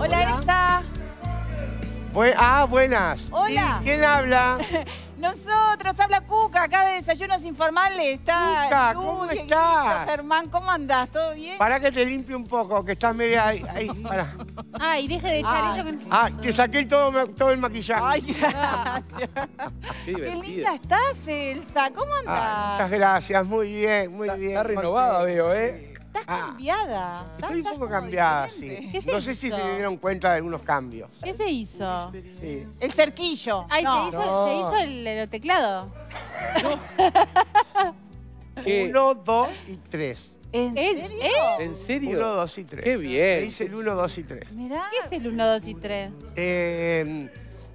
Hola, Elsa. Bue- ah, buenas. Hola. ¿Y ¿Quién habla? Nosotros, habla Cuca, acá de Desayunos Informales. Está Cuca, Luz, ¿cómo estás? Germán, ¿cómo andás? ¿Todo bien? Para que te limpie un poco, que estás media ahí. ahí, pará. Ay, deje de echar Ay. eso que... Ah, te saqué todo, todo el maquillaje. Ay, gracias. Qué linda estás, Elsa. ¿Cómo andás? muchas gracias, muy bien, muy Está, bien. está renovada, veo, ¿eh? Estás Ah. cambiada. Estoy un poco cambiada, diferente. sí. ¿Qué se No sé si se dieron cuenta de algunos cambios. ¿Qué se hizo? Sí. El cerquillo. Ay, No. se hizo, No. se hizo el, el teclado. ¿Qué? Uno, dos y tres. ¿En ¿Eh? serio? ¿Eh? ¿En serio? Uno, dos y tres. Qué bien. Le hice el uno, dos y tres. Mirá. ¿Qué es el 1, 2 y 3? Eh,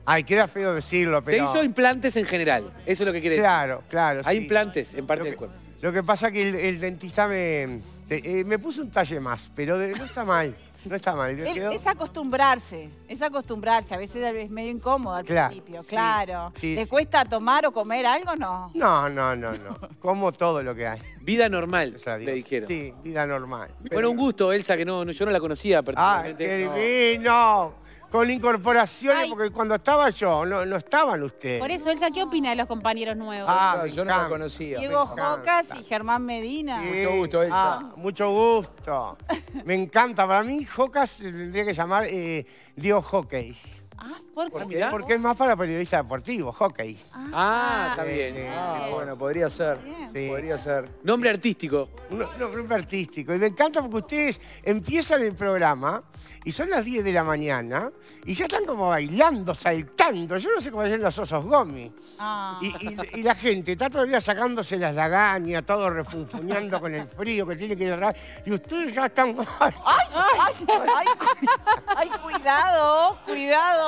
ay, queda feo decirlo, Se pero... hizo implantes en general. Eso es lo que quiere decir. Claro, claro. Hay sí. implantes en parte Lo del que- cuerpo. Lo que pasa que el, el dentista me, eh, me puso un talle más, pero de- no está mal. No está mal. Es acostumbrarse, es acostumbrarse. A veces es medio incómodo al Claro, principio, sí, claro. sí, ¿Le sí. cuesta tomar o comer algo? No. No, no, no, no. Como todo lo que hay. Vida normal, Dios. le dijeron. Sí, vida normal. Bueno, un gusto, Elsa, que no, no- yo no la conocía ¡Ay, qué No. divino! Con incorporaciones, Ay. porque cuando estaba yo, no, no estaban ustedes. Por eso, Elsa, ¿qué opina de los compañeros nuevos? Ah, me yo no encanta. conocía. Diego. Jocas y Germán Medina. Sí. Mucho gusto, Elsa. Ah, mucho gusto. Me encanta. Para mí, Jocas se tendría que llamar eh, Diego Hockey. Ah, ¿Por Ah, qué? mirá. Porque es más para periodista deportivo, hockey. Ah, está Sí, bien. sí. Ah, bueno, podría ser. Sí. Podría ser. Nombre artístico. Un nombre artístico. Y me encanta porque ustedes empiezan el programa y son las 10 de la mañana y ya están como bailando, saltando. Yo no sé cómo hacen los osos gomi. Ah. Y, y- y la gente está todavía sacándose las lagañas, todo refunfuñando con el frío que tiene que ir atrás. Y ustedes ya están... ¡Ay, ay, ay, cu- ay, cuidado, cuidado!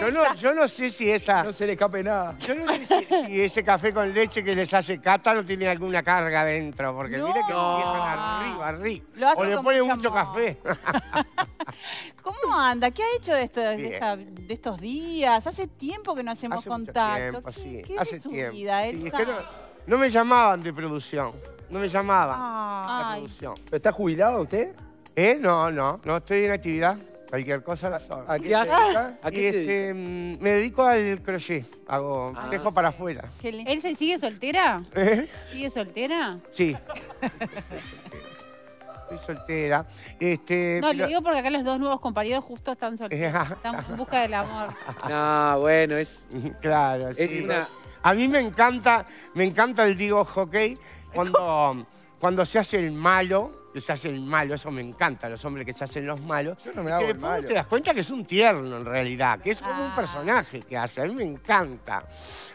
Yo no, yo no sé si esa... No se le escape nada. Yo no sé si, si ese café con leche que les hace cata no tiene alguna carga dentro, porque No. mire que No. empiezan arriba, arriba. Lo hace O le con ponen mucho mucho amor. café. ¿Cómo anda? ¿Qué ha hecho de, esto- de, Bien. esta- de estos días? Hace tiempo que no hacemos Hace mucho contacto. tiempo, ¿Qué, sí, qué hace de su tiempo. vida, Sí, Elsa? es que no, no me llamaban de producción, no me llamaban Ah, de Ay. producción. ¿Está jubilado usted? ¿Eh? No, no, no estoy en actividad. Cualquier cosa la sola. ¿A ¿Qué se hace? ¿A qué se este, mm, me dedico al crochet, hago, Ah. dejo para afuera. qué lindo. ¿Elsa sigue soltera? ¿Eh? ¿Sigue soltera? Sí. Estoy soltera. Este, No, pero- le digo porque acá los dos nuevos compañeros justo están solteros. Están en busca del amor. No, bueno, es, Claro, es sí. una. A mí me encanta, me encanta el Diego Hockey cuando, cuando se hace el malo, que se hace el malo, eso me encanta, los hombres que se hacen los malos. Yo no me hago que el después malo. te das cuenta que es un tierno en realidad, que es como un Ah. personaje que hace, a mí me encanta.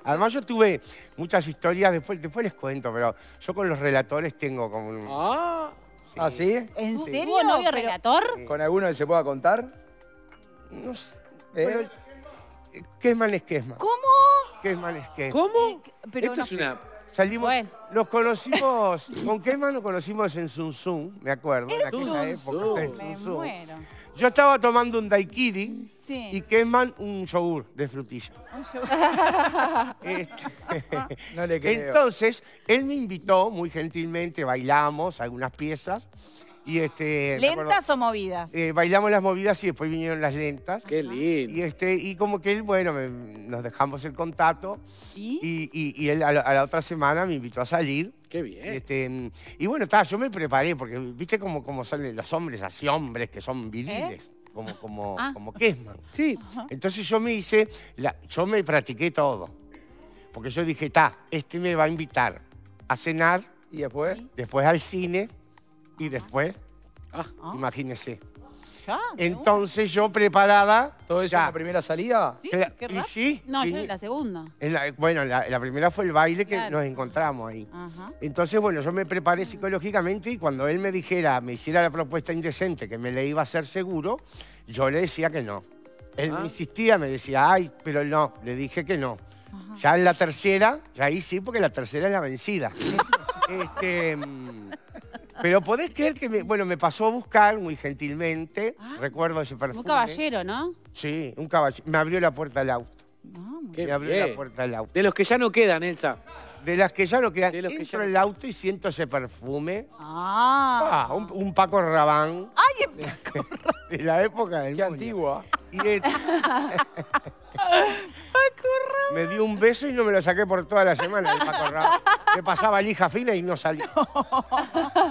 Además yo tuve muchas historias, después, después les cuento, pero yo con los relatores tengo como un... Ah, ¿Ah, sí? ¿En ¿Tuvo serio? novio Pero- relator? ¿Con alguno que se pueda contar? No sé, ¿Eh? bueno, Kesman es Kesman. ¿Cómo? Kesman es Kesman. ¿Cómo? Pero Esto no es sé. una. Salimos, Bueno. nos conocimos, con Kesman nos conocimos en Sun Sun, me acuerdo, en aquella época. en Me Sun. muero. Yo estaba tomando un daiquiri Sí. y Kesman un yogur de frutilla. Este, No le creo. Entonces, él me invitó muy gentilmente, bailamos algunas piezas y este... ¿Lentas o movidas? eh, bailamos las movidas y después vinieron las lentas. Qué lindo. Y, este, y como que él, bueno, me- nos dejamos el contacto ¿Y? y, y- y él a la, a la otra semana me invitó a salir. Qué bien. Este, y bueno, ta, yo me preparé, porque viste cómo, cómo son los hombres así, hombres que son viriles, como, como, Ah. como Kesman. Sí. Entonces yo me hice, la- yo me practiqué todo. Porque yo dije, ta, este me va a invitar a cenar, ¿Y después? después al cine y después, Ah, Ah, imagínese. ya, Entonces yo preparada. ¿Todo eso ya, en la primera salida? Sí, cla- qué y sí, No, y- yo en la segunda. en la- bueno, la, la primera fue el baile que Claro. nos encontramos ahí. Ajá. Entonces, bueno, yo me preparé psicológicamente y cuando él me dijera, me hiciera la propuesta indecente que me le iba a hacer seguro, yo le decía que no. Él Ah. me insistía, me decía, ay, pero no, le dije que no. Ya en la tercera, ya ahí sí, porque la tercera es la vencida. este, mm, pero podés creer que, me, bueno, me pasó a buscar muy gentilmente, recuerdo ese perfume. Un caballero, ¿no? Sí, un caballero. Me abrió la puerta del auto. Qué me abrió bien. la puerta del auto. De los que ya no quedan, Elsa. De las que ya no quedan. De los que Entro ya no en el auto y siento ese perfume. Ah. Ah, un, un Paco Rabán. Ay, de la época del Qué antigua. Y este- me dio un beso y no me lo saqué por toda la semana el Paco Rabanne. Me pasaba lija fina y no salió.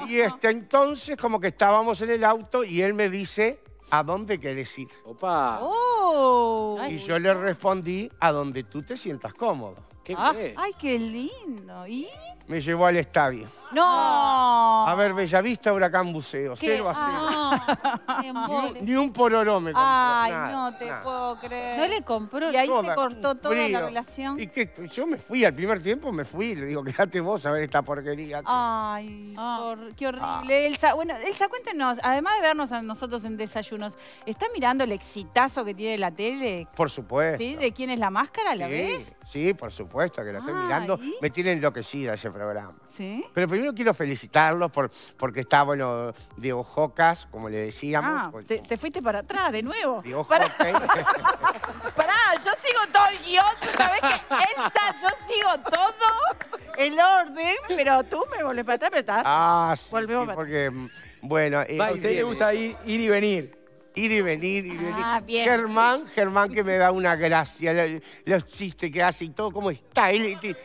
Y este, entonces como que estábamos en el auto y él me dice, ¿a dónde querés ir? Opa. ¡Oh! Y yo le respondí, a donde tú te sientas cómodo. ¿Qué Ah. ¡Ay, qué lindo! ¿Y? Me llevó al estadio. ¡No! A ver, Bellavista, Huracán Buceo, ¿Qué? cero a cero. Ah, qué embole. Ni un pororó me compró. Ay, nada, no te nada. puedo creer. No le compró. Y ahí se cortó toda la relación. Y que yo me fui al primer tiempo, me fui. Le digo, quédate vos a ver esta porquería. Ay, Ah. por- qué horrible. Elsa, bueno, Elsa, cuéntenos, además de vernos a nosotros en desayunos, ¿está mirando el exitazo que tiene la tele? Por supuesto. ¿Sí? ¿De quién es la máscara? ¿La sí, ve? sí, por supuesto que lo estoy Ah, mirando. ¿y? Me tiene enloquecida ese programa. ¿Sí? Pero primero quiero felicitarlos por, porque está, bueno, Diego Jocas, como le decíamos. Ah, porque- te, te fuiste para atrás de nuevo. Diego Jocas. pará, yo sigo todo el guion. ¿tú ¿Sabés qué? Elsa, yo sigo todo el orden, pero tú me volvés para atrás, pero está. Ah, sí, Volvemos sí, para- porque, mm, bueno, eh, Va A usted le gusta ir, ir y venir. ir y venir, ir y venir. Ah, bien. Germán, Germán que me da una gracia, lo- los chistes que hace y todo, cómo está. Él ti-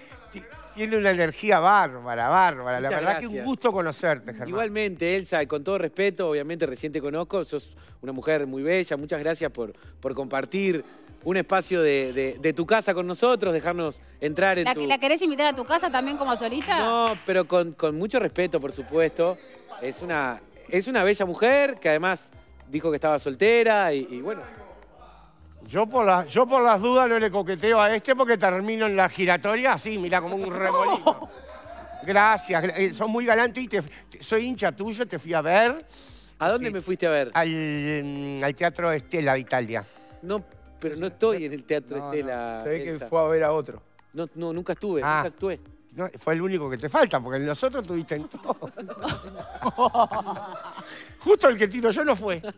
tiene una energía bárbara, bárbara. La Muchas verdad que un gracias. gusto conocerte, Germán. Igualmente, Elsa, y con todo respeto, obviamente recién te conozco, sos una mujer muy bella, muchas gracias por, por compartir un espacio de, de- de tu casa con nosotros, dejarnos entrar en ¿La, tu... ¿La querés invitar a tu casa también como solita? No, pero con, con mucho respeto, por supuesto. Es una, es una bella mujer que además dijo que estaba soltera y, y bueno, Yo por, la- yo por las dudas no le coqueteo a este porque termino en la giratoria así, mira, como un remolino. Gracias, gra- eh, sos muy galante y te- te- soy hincha tuyo, te fui a ver ¿a dónde Sí. me fuiste a ver? al, mm, al Teatro Estela de Italia. No, pero no estoy en el Teatro No, Estela. no, Se ve que Elsa. fue a ver a otro. No, no, nunca estuve, Ah. nunca actué. No, fue el único que te falta, porque nosotros tuviste en todo. Justo el que tiro yo no fue.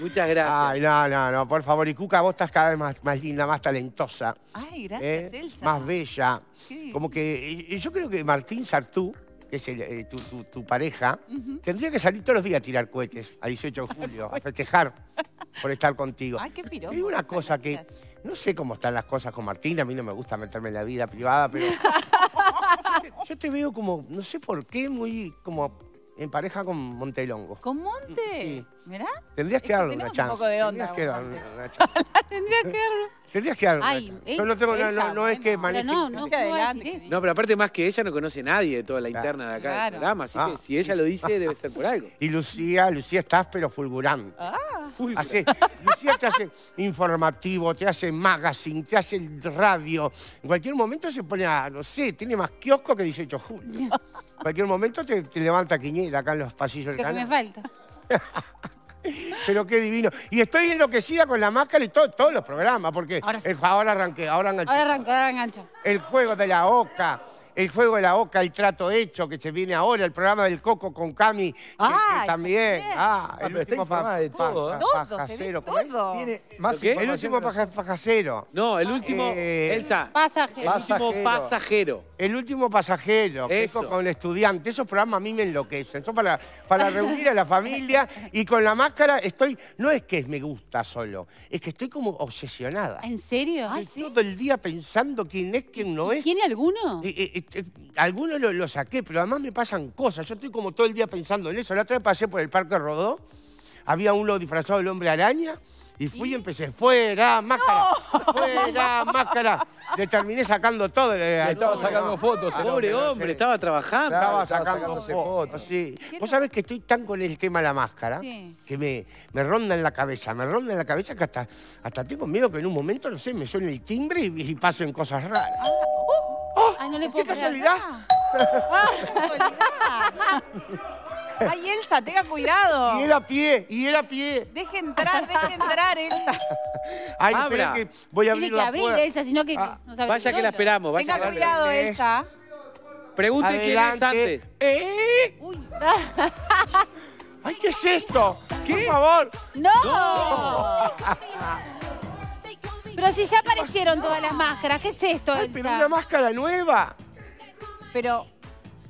Muchas gracias. Ay, no, no, no, por favor. Y Cuca, vos estás cada vez más, más linda, más talentosa. Ay, gracias, ¿eh? Elsa. Más bella. Sí. Como que y- y yo creo que Martín Sartú, que es el, eh, tu, tu- tu pareja, tendría que salir todos los días a tirar cohetes a 18 de julio, a festejar por estar contigo. Ay, qué. Te digo una cosa que no sé cómo están las cosas con Martín, a mí no me gusta meterme en la vida privada, pero yo te veo como, no sé por qué, muy como en pareja con Montelongo. ¿Con Monte? Sí. ¿Mirá? Tendrías que darle una un chance. poco de onda Tendrías que darle una chance. Tendría que verlo. Tendrías que darle una Ay, Yo no, tengo, no, no, no es que maneje... No, no, Hacia ¿cómo va a adelante? No, pero aparte más que ella no conoce a nadie de toda la Claro. interna de acá Claro. del programa, así Ah. que si ella lo dice debe ser por algo. Y Lucía, Lucía estás pero fulgurante. Ah. Hace- Lucía te hace informativo, te hace magazine, te hace radio. En cualquier momento se pone a, no sé, tiene más kiosco que 18 de julio. En cualquier momento te, te levanta Quiñera acá en los pasillos del Lo que me canal. falta. Pero qué divino. Y estoy enloquecida con la máscara y todo- todos los programas, porque Ahora sí. el- ahora arranqué, ahora enganché. Ahora arranco, ahora engancho. El juego de la oca. El juego de la oca, el trato hecho que se viene ahora, el programa del Coco con Cami, que- que Ay, también. Ah, Ah, el último pa- informada de todo, paja- ¿eh? Todo, se ve pajacero, ¿cómo es? todo. Tiene más ¿Lo qué? El último que paja- pajacero. No, el último, Eh, Elsa, Pasajero. el último Pasajero. El último pasajero, que es Eso. con, estudiantes. Esos programas a mí me enloquecen. Son para, para reunir a la familia y con la máscara estoy. No es que me gusta solo, es que estoy como obsesionada. ¿En serio? Estoy todo el día pensando quién es, quién no es. ¿Tiene alguno? Eh, eh, eh, algunos lo, lo saqué, pero además me pasan cosas. Yo estoy como todo el día pensando en eso. La otra vez pasé por el Parque Rodó, había uno disfrazado del hombre araña y fui y empecé, fuera, máscara, fuera, máscara. Le terminé sacando todo. Le Le estaba sacando fotos. Pobre hombre, sé. estaba trabajando. Claro. Estaba estaba sacando sacándose fotos. fotos. sí. Vos sabés que estoy tan con el tema de la máscara Sí. que me, me ronda en la cabeza, me ronda en la cabeza que hasta, hasta tengo miedo que en un momento, no sé, me suene el timbre y, y pasen cosas raras. Ay, no le ¡Qué puedo creer. casualidad! Ay, Elsa, tenga cuidado. Y él a pie, y él a pie. Deje entrar, deje entrar, Elsa. Ay, Abra. espera que voy a abrir Tiene que la abrir, puerta. Elsa, sino que Ah. no sabe Vaya que la esperamos, vaya Tenga que la cuidado. Elsa. Pregunte quién es Adelante. antes. ¡Eh! Uy, ¡Ay, qué es esto! Por favor. ¡No! Pero si ya aparecieron todas las máscaras, ¿qué es esto, Ay, pero una máscara nueva. pero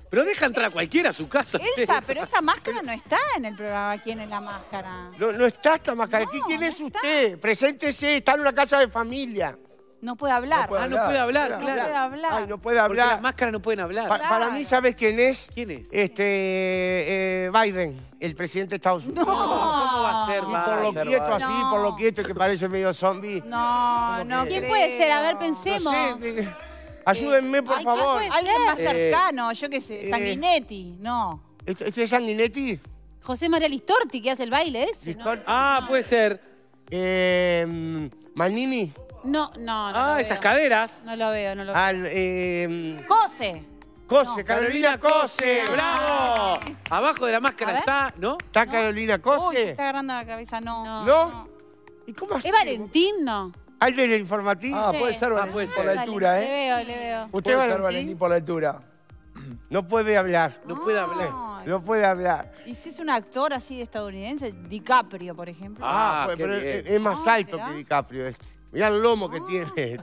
Pero deja entrar a cualquiera a su casa. Elsa, pero esa máscara no está en el programa. ¿Quién es la máscara? No, no está esta máscara. No, ¿Quién es está. usted? Preséntese, está en una casa de familia. No puede hablar. puede Ah, no puede hablar, No claro. puede hablar. Ay, no puede Porque las hablar. máscaras no pueden hablar. Pa- Para mí, ¿sabes quién es? ¿Quién es? Este, eh, Biden, el presidente de Estados Unidos. ¿Cómo va a ser, Y por lo quieto así, No. por lo quieto que parece medio zombie. No, no ¿Quién creo. puede ser? A ver, No pensemos. sé, eh, ayúdenme, por Ay, ¿quién favor. puede Alguien más Eh, cercano, yo qué sé, eh, Sanguinetti, no. ¿Este este es Sanguinetti? José María Listorti, que hace el baile ese. ¿no? Ah, puede ser. Eh, Manini. No, no, no. Ah, lo esas veo. caderas. No lo veo, no lo veo. Ah, eh, Cose. Cose, Carolina Cose. ¡Bravo! Abajo de la A máscara ver. está, ¿no? ¿Está Carolina Uy, se Cose? está agarrando la cabeza, no. No. ¿No? ¿Y cómo así? ¿Es Valentín? No. ¿Alguien del informativo? Ah, Sí. puede ser Ah, Valentín puede por ser. la Le altura, ¿eh? veo, le veo. ¿Usted Puede ser Valentín? Valentín por la altura. No puede hablar. No puede hablar. Ay. No puede hablar. ¿Y si es un actor así estadounidense? DiCaprio, por ejemplo. Ah, pues, qué pero bien. es, es más Ah, alto ¿será? que DiCaprio este. Mirá el lomo que tiene este.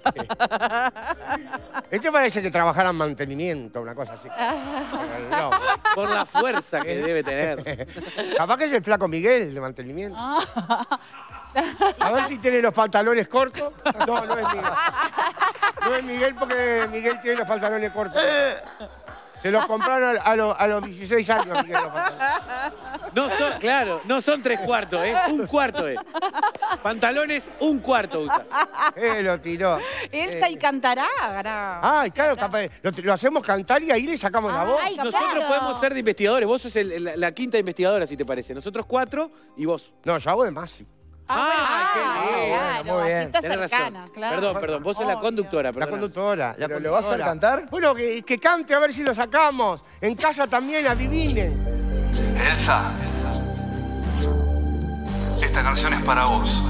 Este parece que trabajara en mantenimiento, una cosa así. Pero el lomo. Por la fuerza que debe tener. Capaz que es el flaco Miguel de mantenimiento. Ah. A ver si tiene los pantalones cortos. No, no es Miguel. No es Miguel porque Miguel tiene los pantalones cortos. Se los compraron a, a los- a los 16 años, Miguel, los pantalones. No son, claro, no son tres cuartos, ¿eh? Un cuarto, ¿eh? Pantalones, un cuarto usa. Eh, lo tiró. Elsa y cantará. hará- Ay, claro, capaz, lo, lo hacemos cantar y ahí le sacamos la voz. Ay, Nosotros claro. podemos ser de investigadores. Vos sos el- la, la quinta investigadora, si te parece. Nosotros cuatro y vos. No, yo hago de Masi. Ah, qué bien. claro, Muy bien. así está Tenés cercana, razón. claro. Perdón, perdón. Vos sos la Obvio. conductora, La perdón. conductora. La ¿Pero lo vas a conductora. cantar? Bueno, que, que cante a ver si lo sacamos. En casa también, adivinen. Elsa, esta canción es para vos.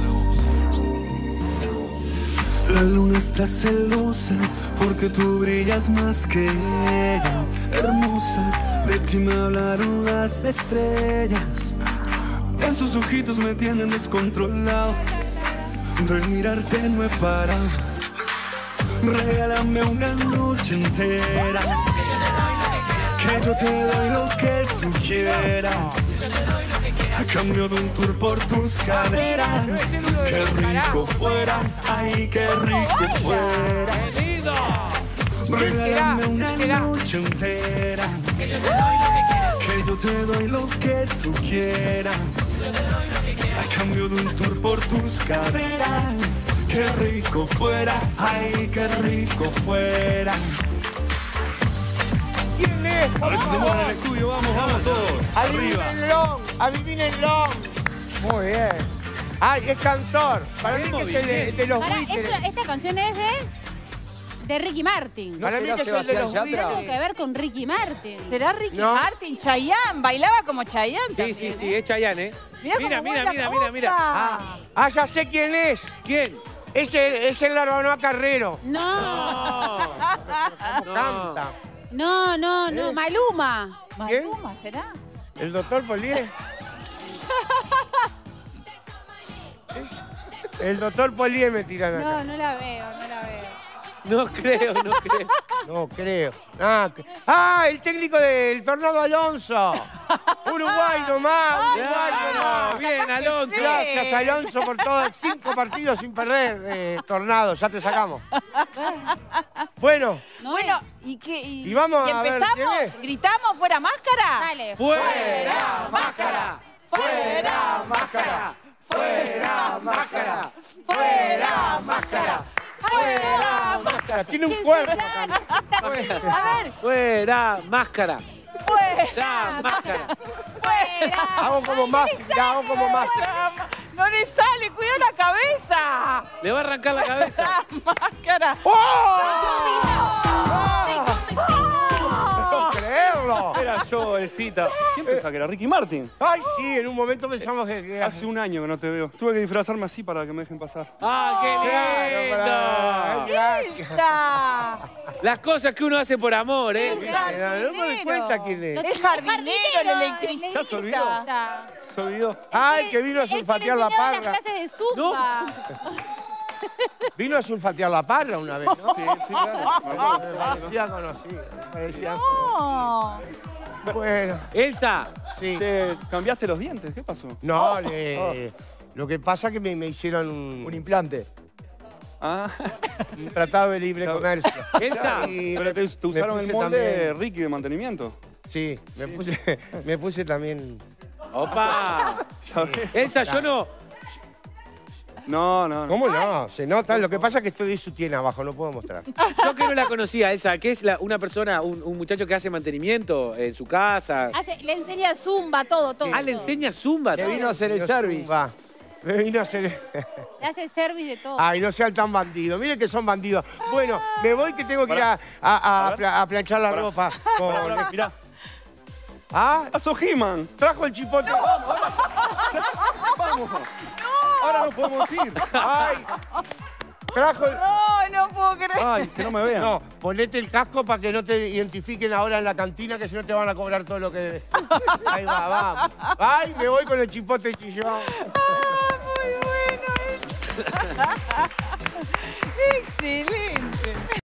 La luna está celosa porque tú brillas más que ella. Hermosa, de ti me hablaron las estrellas. Esos ojitos me tienen descontrolado. De mirarte no he parado. Regálame una noche entera. Que yo te doy lo que tú quieras. A cambio de un tour por tus caderas. Qué rico fuera, ay, qué rico fuera. Regálame una noche entera. Que yo te doy lo que tú quieras. A cambio de un tour por tus caderas. Qué rico fuera, ay, qué rico fuera. ¿Quién es? Por favor. estudio, vamos, vamos todos. Adivínenlo, adivínenlo. Muy bien. Ay, es cantor. Para mí que es el de, de los esto- esta canción es de, de Ricky Martin. ¿No Para mí será que es el de los? Algo buitres. que ver con Ricky Martin. ¿Será Ricky No. Martin? Chayanne, bailaba como Chayanne Sí, también, sí, sí, ¿eh? es Chayanne, ¿eh? Mirá mira, cómo mira, mira, mira, mira. boca. Ah, ya sé quién es. ¿Quién? Es el, es el Arbanoa Carrero. No, No. Canta. no, no, no. ¿Eh? Maluma. ¿Quién? Maluma, ¿será? El doctor Polié. El doctor Polié me tiran acá. No, no la veo, no la veo. No creo, no creo. No creo. Ah, que- ah, el técnico del Tornado Alonso. Uruguay nomás, Uruguay nomás. bien, Alonso. Gracias, Alonso, por todos cinco partidos sin perder. eh, tornado, ya te sacamos. Bueno, No bueno. ¿y qué? ¿Y, Y vamos ¿y a ver empezamos? quién es. ¿Gritamos fuera máscara? Dale. ¡Fuera, máscara! ¡Fuera, máscara! ¡Fuera, máscara! ¡Fuera, máscara! ¡Fuera! Máscara, tiene un ¿Quién cuerpo. A ver, ¡Fuera, máscara! fuera. ¡Fuera, máscara! Fuera. Hago como más, ya hago como más. No le sale, cuida la cabeza. Le va a arrancar la cabeza. La máscara. No Elcita. ¿Quién pensaba que era Ricky Martin? Ay, sí, en un momento pensamos que... que- Hace un año que no te veo. Tuve que disfrazarme así para que me dejen pasar. ¡Ah, qué Claro, lindo! gracias. Esa. Las cosas que uno hace por amor, ¿eh? No me doy cuenta quién es. El jardinero, el electricista. ¿Ya se olvidó? Está. Se olvidó. Ay, que vino a surfatear la parra. las clases de zumba. Vino a sulfatear la parra una vez, ¿no? Sí, sí, claro. Me parecía conocido. me parecía- No. Bueno, Elsa, sí. ¿Te cambiaste los dientes? ¿Qué pasó? No, le- lo que pasa es que me, me hicieron un, Un implante. Ah, un tratado de libre comercio. Elsa. Y pero te, te me usaron el puse molde también- Ricky de mantenimiento. Sí, me puse, me puse también. opa. Elsa, yo no. No, no, no. ¿Cómo no? Se nota. Lo que pasa es que estoy de su tiene abajo, no puedo mostrar. Yo que no la conocía, Elsa, que es la- una persona, un, un muchacho que hace mantenimiento en su casa. Hace- le enseña zumba, todo, todo. Ah, le todo. enseña zumba. Le vino a hacer el service. Va. Me vino a hacer. Le hace service de todo. Ay, no sean tan bandidos. Miren que son bandidos. Bueno, me voy que tengo que ir a, a- a- A ver. a planchar la ropa. con- Mirá, ¿Ah? ¡Ah, sos He-Man! Trajo el chipote. ¡Vamos! ahora no podemos ir. Ay, trajo el... No, no puedo creer. Ay, que no me vean. No, ponete el casco para que no te identifiquen ahora en la cantina, que si no te van a cobrar todo lo que debes. Ahí va, va. Ay, me voy con el chipote chillón. Ah, muy bueno. ¿eh? Excelente.